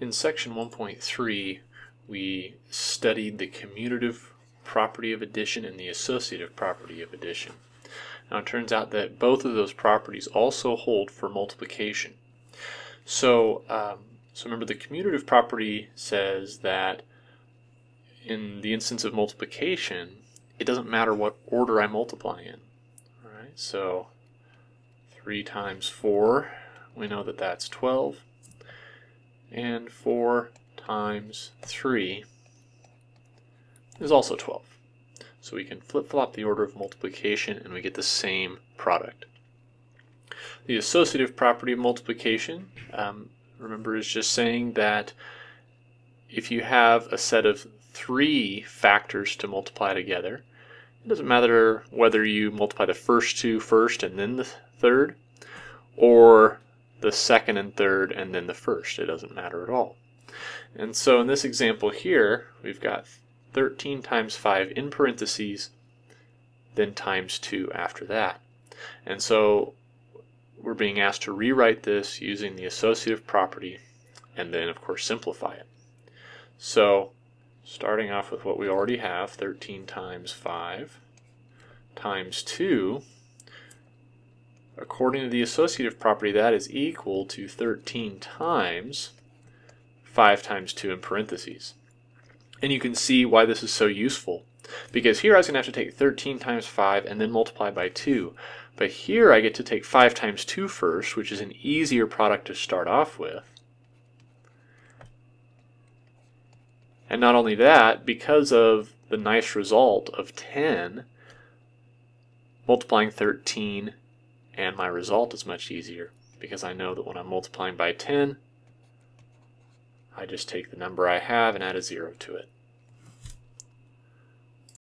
In section 1.3, we studied the commutative property of addition and the associative property of addition. Now it turns out that both of those properties also hold for multiplication. So, um, so remember the commutative property says that in the instance of multiplication, it doesn't matter what order I multiply in. All right, so 3 times 4, we know that that's 12 and 4 times 3 is also 12. So we can flip-flop the order of multiplication and we get the same product. The associative property of multiplication, um, remember, is just saying that if you have a set of three factors to multiply together, it doesn't matter whether you multiply the first two first and then the third, or the second and third and then the first. It doesn't matter at all. And so in this example here, we've got 13 times 5 in parentheses, then times 2 after that. And so we're being asked to rewrite this using the associative property and then of course simplify it. So starting off with what we already have, 13 times 5 times 2 According to the associative property, that is equal to 13 times 5 times 2 in parentheses. And you can see why this is so useful. Because here I was going to have to take 13 times 5 and then multiply by 2. But here I get to take 5 times 2 first, which is an easier product to start off with. And not only that, because of the nice result of 10, multiplying 13 and my result is much easier because I know that when I'm multiplying by 10, I just take the number I have and add a zero to it.